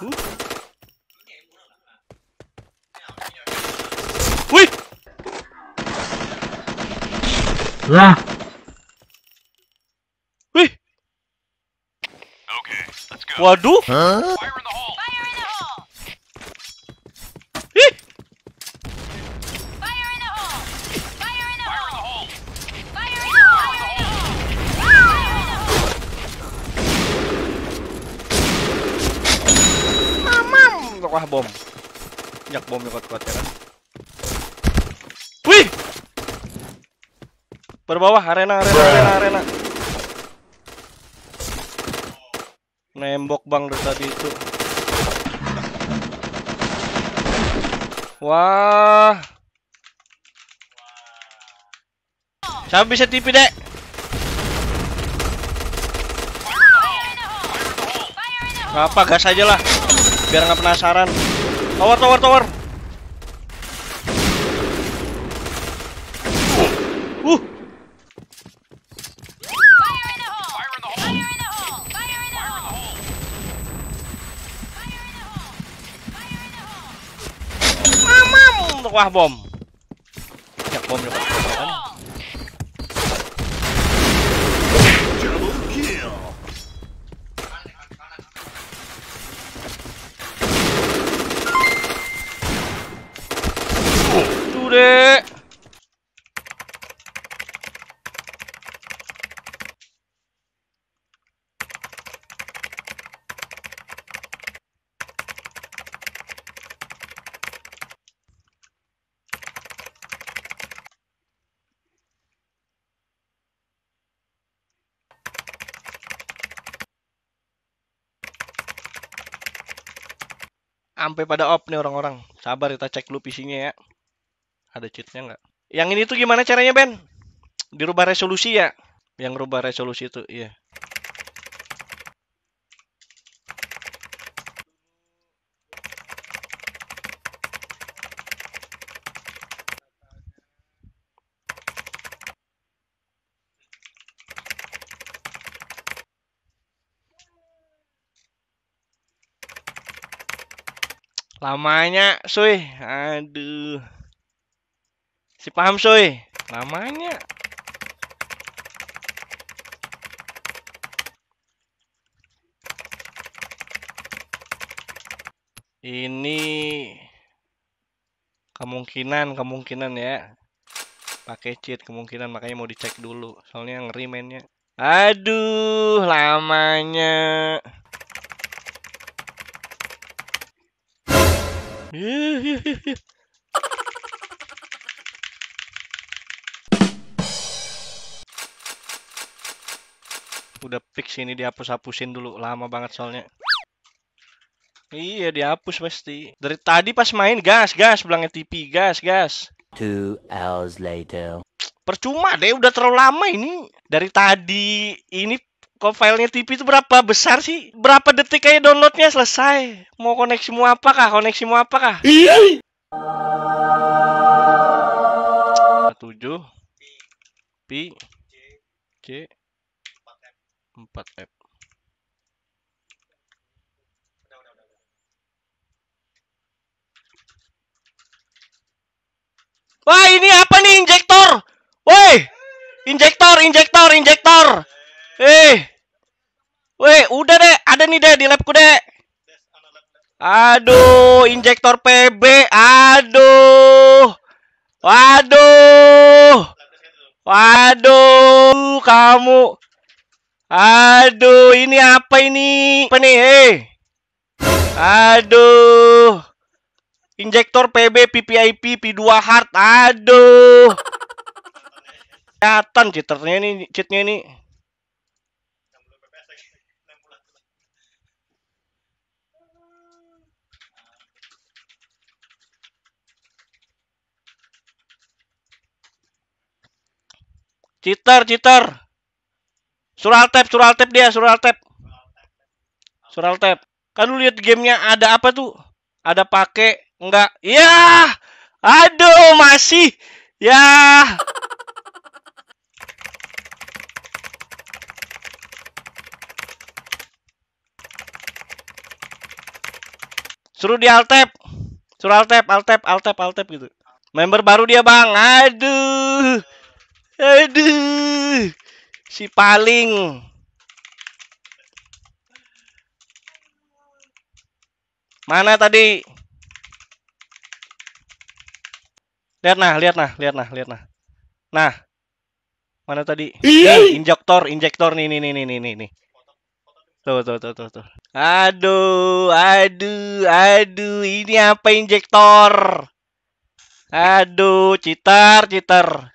Uh. Wih, Lah, wih. Okay, let's go. Waduh. Fire Wah, bom. Banyak bom kuat-kuat ya kan. Wih. Berbawah arena arena arena arena. Nembok bang dari tadi itu. Wah. Siapa bisa tipi dek? Apa, gas aja lah. Biar nggak penasaran. Tower, tower, tower. Uh, Fire in Sampai pada off nih orang-orang. Sabar kita cek dulu PC-nya ya. Ada cheatnya nggak? Yang ini tuh gimana caranya, Ben? Dirubah resolusi ya? Yang rubah resolusi itu, iya. Lamanya, Soy. Aduh. Si paham, Soy. Lamanya. Ini kemungkinan kemungkinan ya. Pakai cheat kemungkinan makanya mau dicek dulu. Soalnya ngeri mainnya. Aduh, lamanya. Udah fix ini dihapus-hapusin dulu. Lama banget soalnya. Iya dihapus pasti. Dari tadi pas main gas, gas, bilangnya TV, gas, gas. Two hours later. Percuma deh, udah terlalu lama ini. Dari tadi ini kok filenya TV itu berapa besar sih? Berapa detik kayak downloadnya selesai? Mau koneksi mau apakah? Koneksi mau apakah? Tujuh Pi C 4 F Wah ini apa nih injektor? Woi, injektor, injektor, injektor. Eh, weh, udah deh, ada nih deh di labku deh. Aduh, injektor PB, aduh, waduh, waduh, kamu, aduh, ini apa ini? Apa nih, eh? Aduh. Injektor PB PPIP P2 hard. Aduh. Kelihatan cheaternya ini, cheatnya ini. Cheater, cheater. Tab, suruh alt tab dia, tab. Suruh alt tab. Kan lu lihat gamenya ada apa tuh? Ada pakai enggak? Ya. Aduh, masih. Ya. Suruh di alt tab. Suruh alt tab, alt tab, alt tab, alt tab gitu. Member baru dia, Bang. Aduh. Aduh. Si paling. Mana tadi? Lihat nah, lihat nah, lihat nah, lihat nah. Nah. Mana tadi? Nih, injektor, injektor nih nih nih nih nih nih, nih. Tuh, tuh, tuh, tuh, tuh. Aduh, aduh, aduh, ini apa injektor? Aduh, citar, citar.